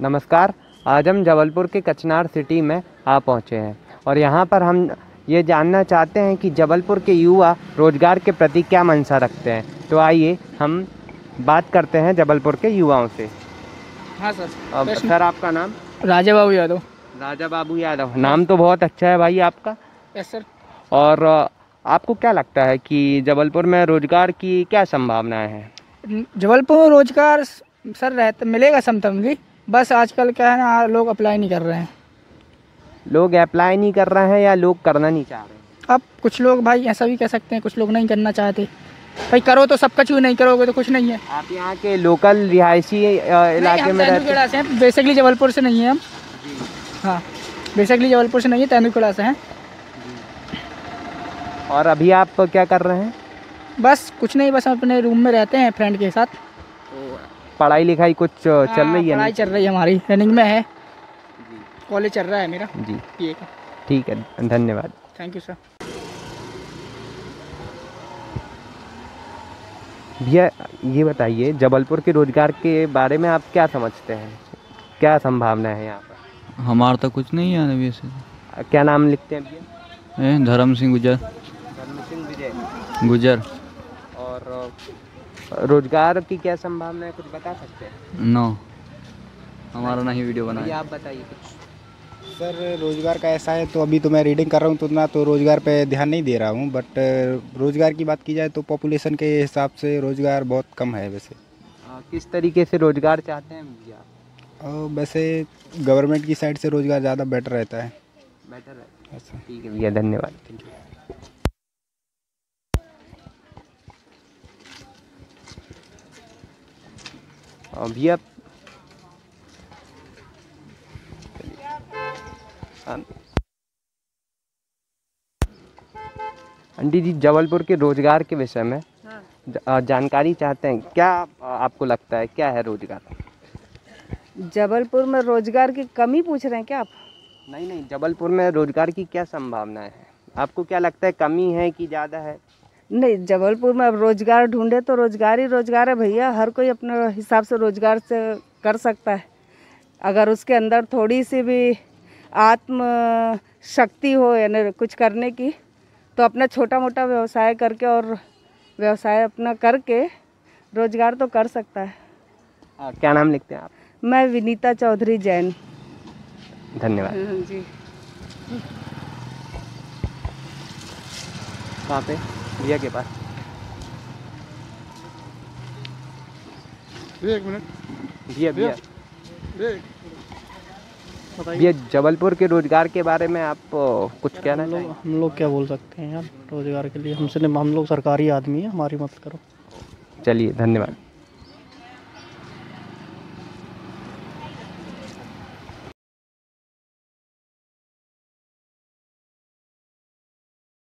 नमस्कार आज हम जबलपुर के कचनार सिटी में आ पहुँचे हैं और यहाँ पर हम ये जानना चाहते हैं कि जबलपुर के युवा रोज़गार के प्रति क्या मंशा रखते हैं। तो आइए हम बात करते हैं जबलपुर के युवाओं से। हाँ सर। सर आपका नाम? राजा बाबू यादव। राजा बाबू यादव। नाम तो बहुत अच्छा है भाई आपका। यस सर और आपको क्या लगता है कि जबलपुर में रोज़गार की क्या संभावनाएँ हैं? जबलपुर में रोज़गार सर रहता मिलेगा समतम भी बस आजकल क्या है ना लोग अप्लाई नहीं कर रहे हैं। लोग अप्लाई नहीं कर रहे हैं या लोग करना नहीं चाह रहे? हैं अब कुछ लोग भाई ऐसा भी कह सकते हैं कुछ लोग नहीं करना चाहते। भाई करो तो सब कुछ नहीं करोगे तो कुछ नहीं है। आप यहाँ के लोकल रिहायशी इलाके में रहते हैं। बेसिकली जबलपुर से नहीं है हम। हाँ बेसिकली जबलपुर से नहीं है तेंदुखेड़ा से हैं। और अभी आप क्या कर रहे हैं? बस कुछ नहीं बस हम अपने रूम में रहते हैं फ्रेंड के साथ। पढ़ाई लिखाई कुछ चल हाँ, रही है पढ़ाई चल रही है हमारी। रनिंग में है। कॉलेज चल रहा है मेरा। जी। ये ठीक है धन्यवाद। थैंक यू सर भैया ये बताइए जबलपुर के रोज़गार के बारे में आप क्या समझते हैं? क्या संभावना है यहाँ पर? हमारा तो कुछ नहीं है अभी से क्या नाम लिखते हैं भैया? धर्म सिंह गुजर। धर्म सिंह विजय गुजर। और रोज़गार की क्या संभावना है कुछ बता सकते हैं? नो हमारा नहीं वीडियो बनाया आप बताइए कुछ। सर रोज़गार का ऐसा है तो अभी तो मैं रीडिंग कर रहा हूँ तो उतना तो रोज़गार पे ध्यान नहीं दे रहा हूँ बट रोज़गार की बात की जाए तो पॉपुलेशन के हिसाब से रोज़गार बहुत कम है वैसे। अ, किस तरीके से रोज़गार चाहते हैं भैया वैसे गवर्नमेंट की साइड से रोज़गार ज़्यादा बेटर रहता है। बेटर है। ऐसा। ठीक है भैया धन्यवाद। भैया आंटी जी जबलपुर के रोज़गार के विषय में अ, जानकारी चाहते हैं। क्या आपको लगता है क्या है रोज़गार? जबलपुर में रोज़गार की कमी पूछ रहे हैं क्या आप? नहीं नहीं जबलपुर में रोज़गार की क्या संभावनाएँ हैं? आपको क्या लगता है कमी है कि ज़्यादा है? नहीं जबलपुर में अब रोज़गार ढूंढे तो रोज़गार ही रोज़गार है भैया। हर कोई अपने हिसाब से रोज़गार से कर सकता है। अगर उसके अंदर थोड़ी सी भी आत्म शक्ति हो यानी कुछ करने की तो अपना छोटा मोटा व्यवसाय करके और व्यवसाय अपना करके रोज़गार तो कर सकता है। अ, क्या नाम लिखते हैं आप? मैं विनीता चौधरी जैन। धन्यवाद। जी। कहाँ पे? भैया के पास। एक मिनट। भैया भैया। भैया जबलपुर के रोज़गार के बारे में आप कुछ कहना हम लोग हम लोग क्या बोल सकते हैं यार? रोज़गार के लिए हमसे हम लोग सरकारी आदमी हैं हमारी मदद करो। चलिए धन्यवाद।